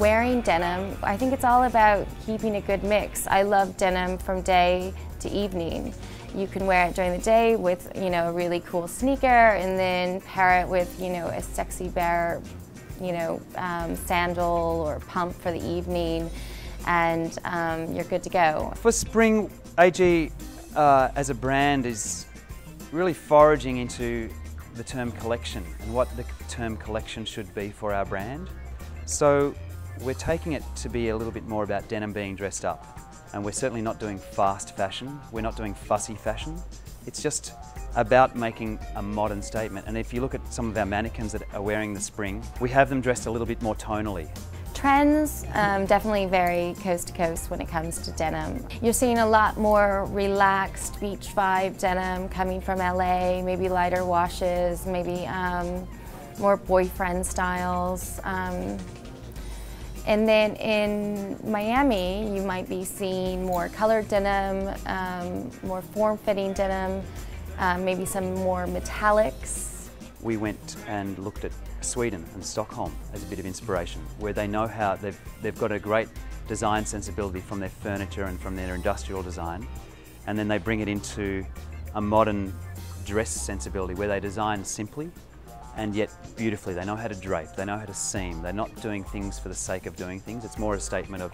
wearing denim, I think it's all about keeping a good mix. I love denim from day to evening. You can wear it during the day with, you know, a really cool sneaker and then pair it with, you know, a sexy bare, you know, um, sandal or pump for the evening and um, you're good to go. For spring, AG uh, as a brand is really foraging into the term collection and what the term collection should be for our brand. So we're taking it to be a little bit more about denim being dressed up. And we're certainly not doing fast fashion, we're not doing fussy fashion. It's just about making a modern statement. And if you look at some of our mannequins that are wearing the spring, we have them dressed a little bit more tonally. Trends um, definitely vary coast to coast when it comes to denim. You're seeing a lot more relaxed beach vibe denim coming from LA, maybe lighter washes, maybe um, more boyfriend styles. Um, and then in Miami, you might be seeing more colored denim, um, more form-fitting denim, um, maybe some more metallics. We went and looked at Sweden and Stockholm as a bit of inspiration, where they know how they've, they've got a great design sensibility from their furniture and from their industrial design, and then they bring it into a modern dress sensibility where they design simply and yet beautifully. They know how to drape, they know how to seam. They're not doing things for the sake of doing things. It's more a statement of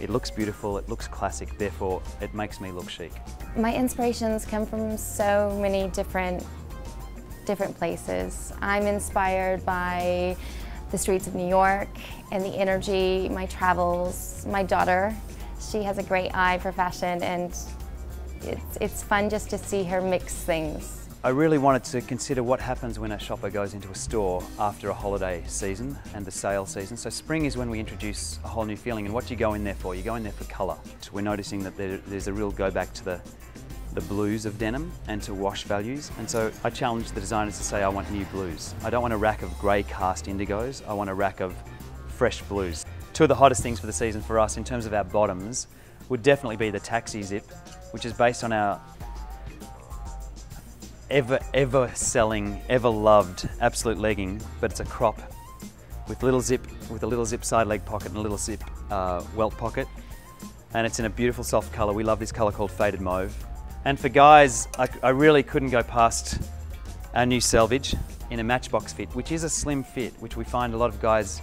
it looks beautiful, it looks classic, therefore it makes me look chic. My inspirations come from so many different different places. I'm inspired by the streets of New York and the energy, my travels, my daughter. She has a great eye for fashion and it's, it's fun just to see her mix things. I really wanted to consider what happens when a shopper goes into a store after a holiday season and the sale season. So spring is when we introduce a whole new feeling and what do you go in there for? You go in there for colour. So we're noticing that there, there's a real go back to the, the blues of denim and to wash values. And so I challenge the designers to say I want new blues. I don't want a rack of grey cast indigos, I want a rack of fresh blues. Two of the hottest things for the season for us in terms of our bottoms would definitely be the taxi zip, which is based on our ever, ever selling, ever loved absolute legging, but it's a crop with little zip, with a little zip side leg pocket and a little zip uh, welt pocket. And it's in a beautiful soft color. We love this color called Faded Mauve. And for guys, I, I really couldn't go past our new selvage in a matchbox fit, which is a slim fit, which we find a lot of guys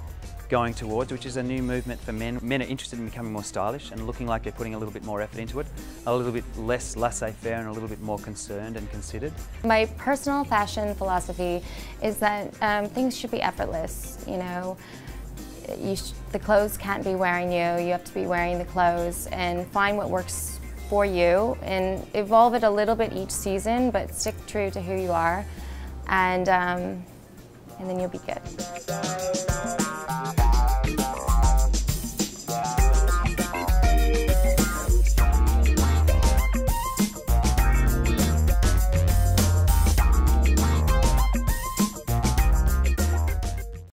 going towards, which is a new movement for men. Men are interested in becoming more stylish and looking like they're putting a little bit more effort into it, a little bit less laissez-faire and a little bit more concerned and considered. My personal fashion philosophy is that um, things should be effortless, you know. You the clothes can't be wearing you, you have to be wearing the clothes and find what works for you and evolve it a little bit each season, but stick true to who you are and, um, and then you'll be good.